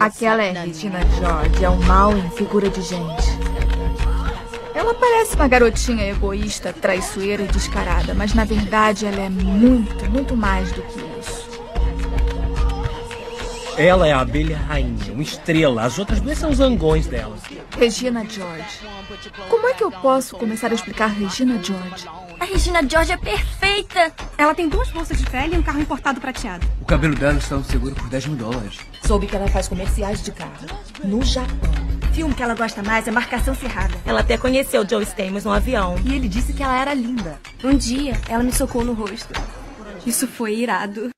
Aquela é Regina George, é um mal em figura de gente. Ela parece uma garotinha egoísta, traiçoeira e descarada, mas na verdade ela é muito, muito mais do que. Ela é a abelha rainha, uma estrela. As outras duas são os zangões dela. Regina George. Como é que eu posso começar a explicar Regina George? A Regina George é perfeita. Ela tem duas bolsas de pele e um carro importado prateado. O cabelo dela está no seguro por 10 mil dólares. Soube que ela faz comerciais de carro. No Japão. O filme que ela gosta mais é Marcação Cerrada. Ela até conheceu Joe Stamos no avião. E ele disse que ela era linda. Um dia, ela me socou no rosto. Isso foi irado.